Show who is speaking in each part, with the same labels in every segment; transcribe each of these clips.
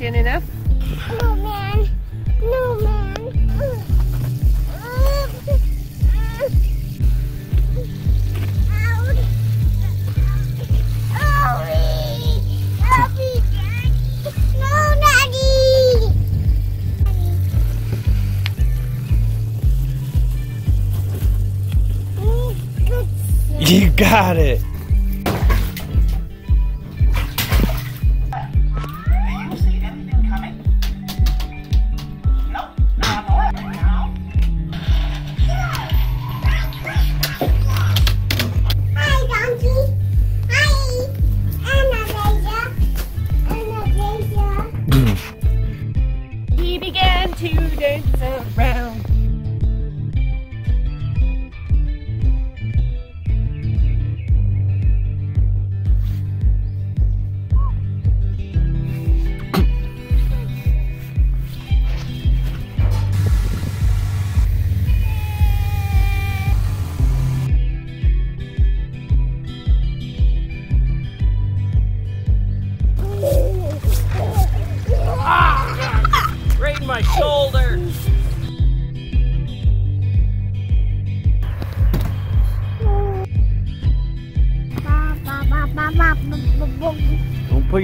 Speaker 1: again enough?
Speaker 2: No, man. No, man.
Speaker 3: You got it.
Speaker 1: To dance around.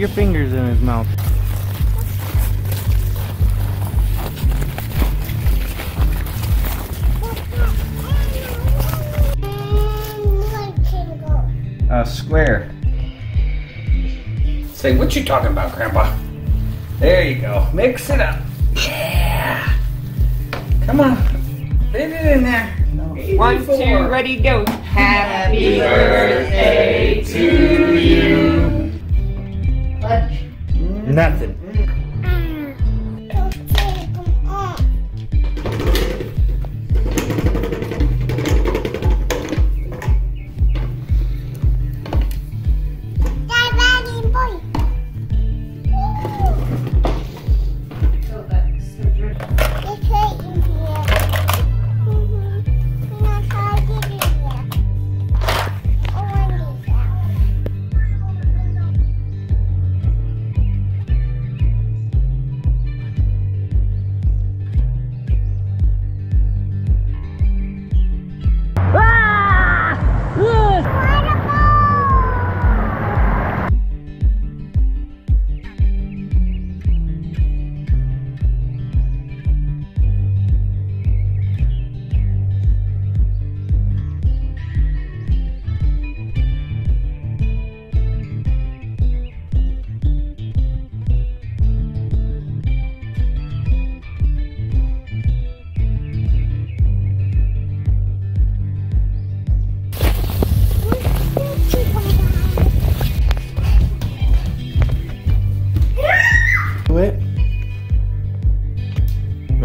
Speaker 3: Your fingers in his mouth. Uh, square. Say, what you talking about, Grandpa? There you go. Mix it up. Yeah. Come on. Fit it in there. One, two, ready, go. Happy birthday to you. Nothing.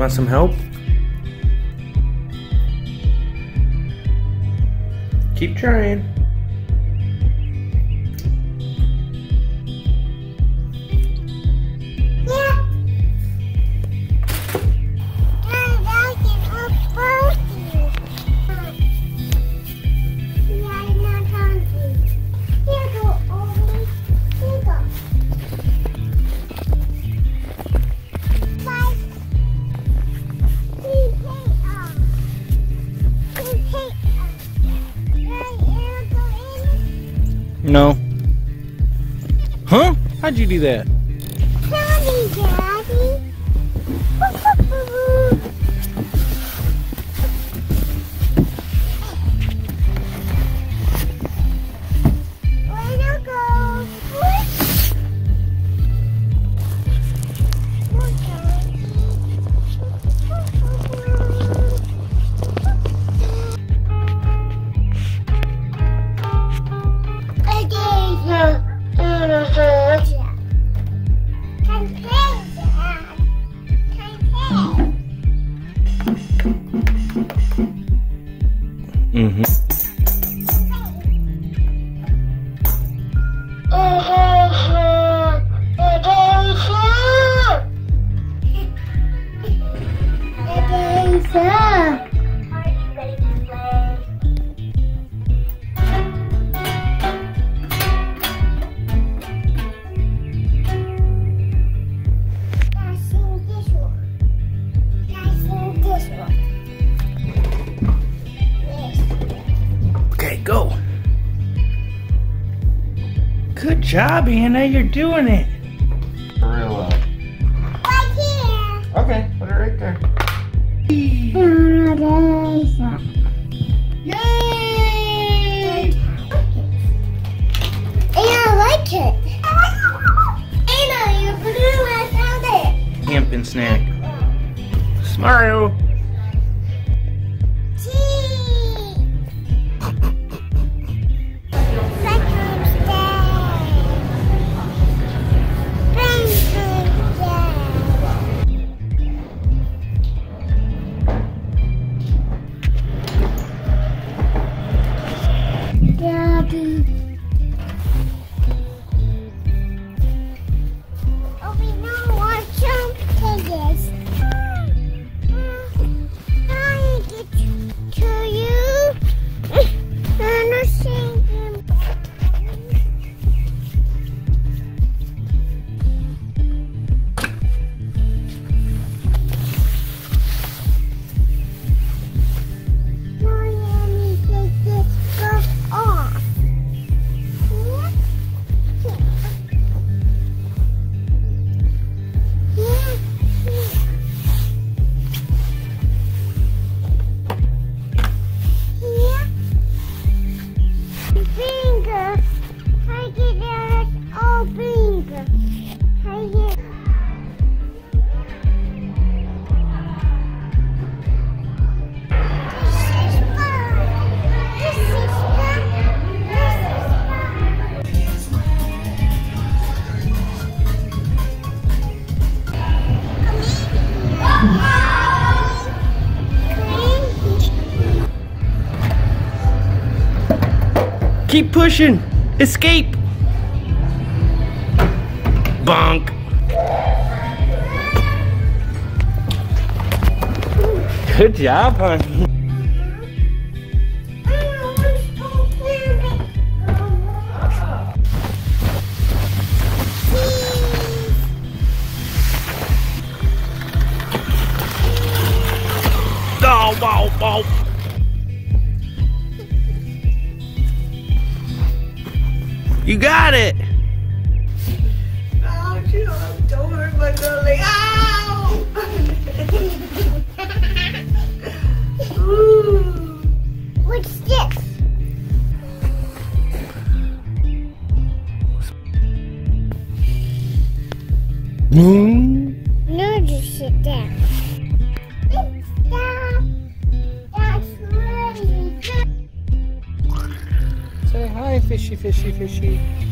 Speaker 3: Some help? Keep trying. No. Huh? How'd you do that? Mm-hmm. Good job, Anna. You're doing it. Real well.
Speaker 2: Right here.
Speaker 3: Okay, put it right there.
Speaker 2: Yay! Anna, I like it. Anna, your balloon I found it.
Speaker 3: Camping snack. Smile. Keep pushing. Escape. Bonk. Good job, honey. You got it.
Speaker 1: Oh, don't hurt my belly. Ow! Ooh.
Speaker 2: What's this?
Speaker 3: Boom.
Speaker 2: No, just sit down.
Speaker 3: Fishy, fishy, fishy.